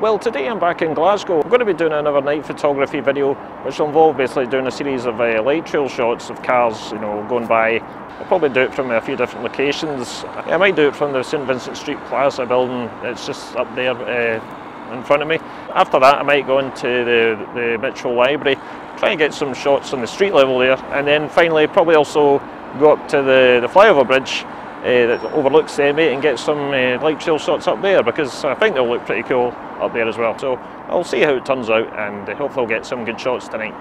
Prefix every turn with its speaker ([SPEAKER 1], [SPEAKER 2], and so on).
[SPEAKER 1] Well today I'm back in Glasgow. I'm going to be doing another night photography video which will involve basically doing a series of uh, light trail shots of cars you know going by. I'll probably do it from a few different locations. I might do it from the St Vincent Street Plaza building, it's just up there uh, in front of me. After that I might go into the, the Mitchell Library, try and get some shots on the street level there and then finally probably also go up to the, the flyover bridge Uh, that overlooks uh, the M8 and get some uh, light trail shots up there because I think they'll look pretty cool up there as well. So I'll see how it turns out and uh, hopefully I'll get some good shots tonight.